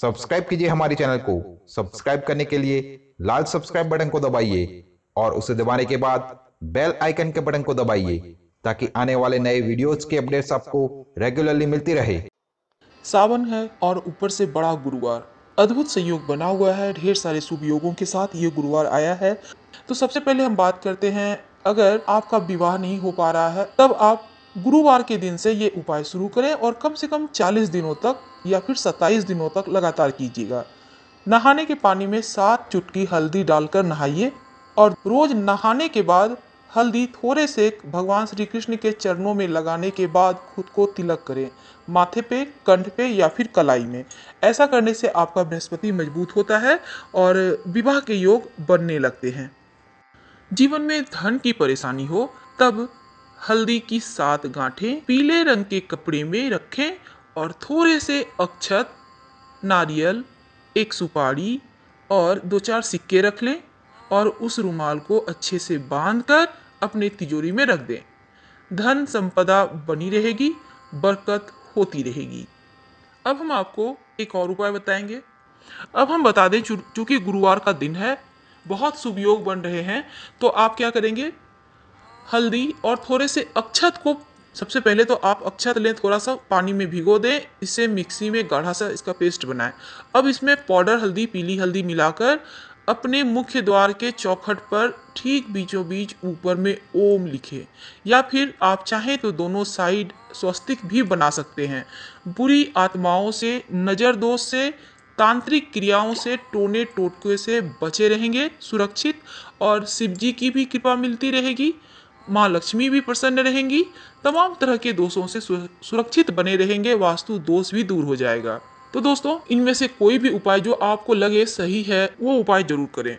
Subscribe कीजिए हमारे channel को। सब्सक्राइब करने के लिए लाल सब्सक्राइब बटन को दबाइए और उसे दबाने के बाद बेल आइकन के बटन को दबाइए ताकि आने वाले नए वीडियोस के अपडेट्स आपको रेगुलरली मिलती रहे। सावन है और ऊपर से बड़ा गुरुवार। अद्भुत संयोग बना हुआ है, ढेर सारे शुभ योगों के साथ ये गुरुवार आया है। तो सबसे पहले हम बात करते हैं, अगर आपका विवाह नहीं हो पा रहा है, तब आप गुरुवार के दिन से ये उपाय शुरू करें और कम से कम 40 दिनों तक या फिर 27 दिनों तक लगातार कीजिएगा। नहाने के पानी में सात चुटकी हल्दी डालकर नहाइए और रोज नहाने के बाद हल्दी थोड़े से भगवान श्री कृष्ण के चरणों में लगाने के बाद खुद को तिलक करें, माथे पे, कंठ पे या फिर कलाई में। ऐसा करने से आपका बृहस्पति मज़बूत होता है और विवाह के योग बनने लगते हैं। जीवन में धन की परेशानी हो, तब हल्दी की सात गांठें पीले रंग के कपड़े में रखें और थोड़े से अक्षत, नारियल, एक सुपारी और दो चार सिक्के रख लें और उस रुमाल को अच्छे से बांधकर अपने तिजोरी में रख दें। धन संपदा बनी रहेगी, बरकत होती रहेगी। अब हम आपको एक और उपाय बताएँगे। अब हम बता दें चूँकि गुरुवार का दिन है, बहुत शुभ योग बन रहे हैं तो आप क्या करेंगे? हल्दी और थोड़े से अक्षत को सबसे पहले तो आप अक्षत लें, थोड़ा सा पानी में भिगो दें, इसे मिक्सी में गाढ़ा सा इसका पेस्ट बनाएँ। अब इसमें पाउडर हल्दी, पीली हल्दी मिलाकर अपने मुख्य द्वार के चौखट पर ठीक बीचों बीच ऊपर में ओम लिखे। या फिर आप चाहें तो दोनों साइड स्वस्तिक भी बना सकते हैं। बुरी आत्माओं से, नज़र दोष से, तांत्रिक क्रियाओं से टोने टोटके से बचे रहेंगे, सुरक्षित और शिव जी की भी कृपा मिलती रहेगी। माँ लक्ष्मी भी प्रसन्न रहेंगी। तमाम तरह के दोषों से सुरक्षित बने रहेंगे, वास्तु दोष भी दूर हो जाएगा। तो दोस्तों, इनमें से कोई भी उपाय जो आपको लगे सही है, वो उपाय ज़रूर करें।